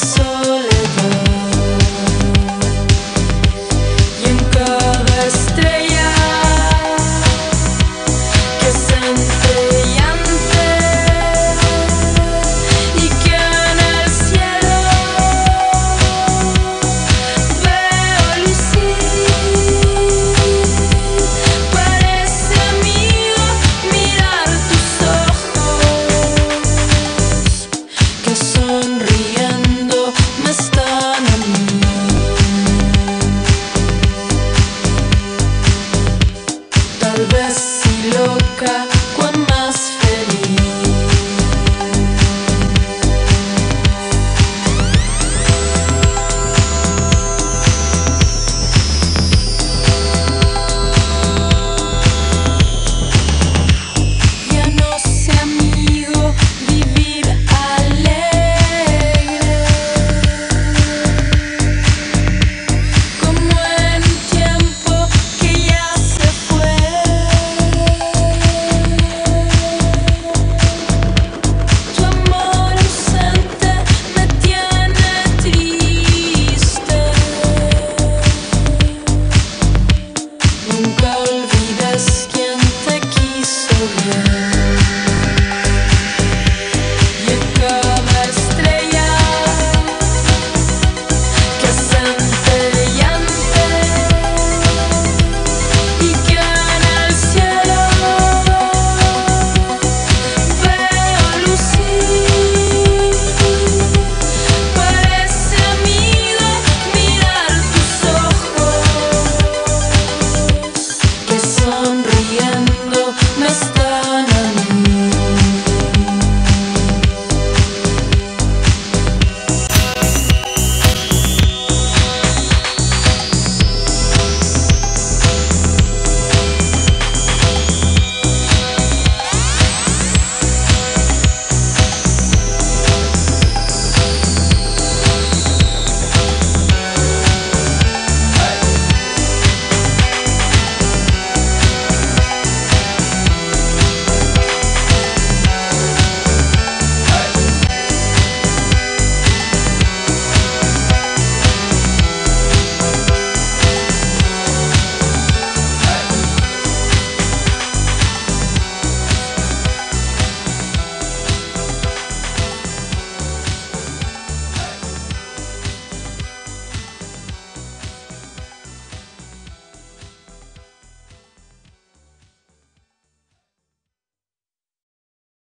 so vez loca, cuán más feliz. Yeah.